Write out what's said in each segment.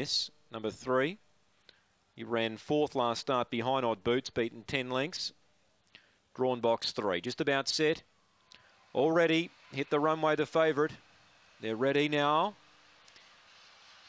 this, number three. He ran fourth last start behind Odd Boots, beaten 10 lengths. Drawn box three, just about set. Already hit the runway, the favourite. They're ready now.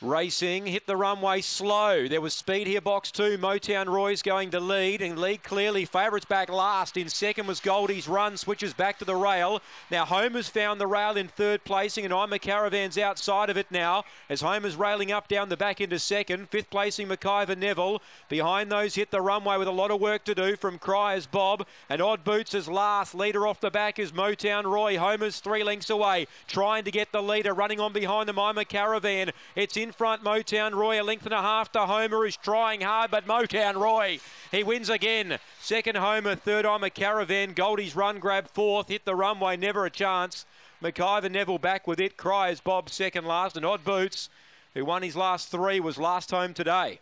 Racing, hit the runway slow. There was speed here, box two. Motown Roy's going to lead and lead clearly. Favourites back last. In second was Goldie's run, switches back to the rail. Now Homer's found the rail in third placing and I'm a Caravan's outside of it now as Homer's railing up down the back into second. Fifth placing McIver Neville. Behind those hit the runway with a lot of work to do from Cryers Bob and Odd Boots is last. Leader off the back is Motown Roy. Homer's three lengths away trying to get the leader running on behind them. I'm Caravan. It's in front. Motown Roy, a length and a half to Homer, is trying hard, but Motown Roy, he wins again. Second Homer, third I'm a Caravan. Goldie's run grab fourth, hit the runway, never a chance. McIver Neville back with it. Cryers Bob second last, and Odd Boots, who won his last three, was last home today.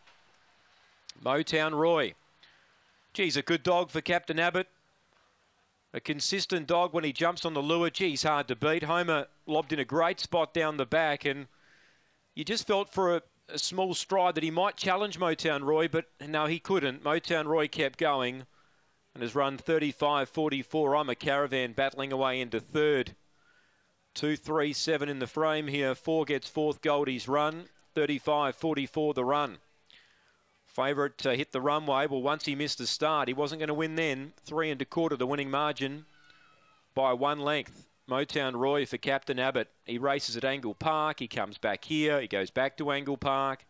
Motown Roy. Geez, a good dog for Captain Abbott. A consistent dog when he jumps on the lure. Geez, hard to beat. Homer lobbed in a great spot down the back and you just felt for a, a, small stride that he might challenge Motown Roy, but no, he couldn't. Motown Roy kept going and has run 35-44. I'm a caravan battling away into third. Two, three, seven in the frame here. Four gets fourth Goldie's run. 35-44 the run. Favourite to hit the runway. Well, once he missed the start, he wasn't going to win then. Three and a quarter the winning margin by one length. Motown Roy for Captain Abbott. He races at Angle Park. He comes back here. He goes back to Angle Park.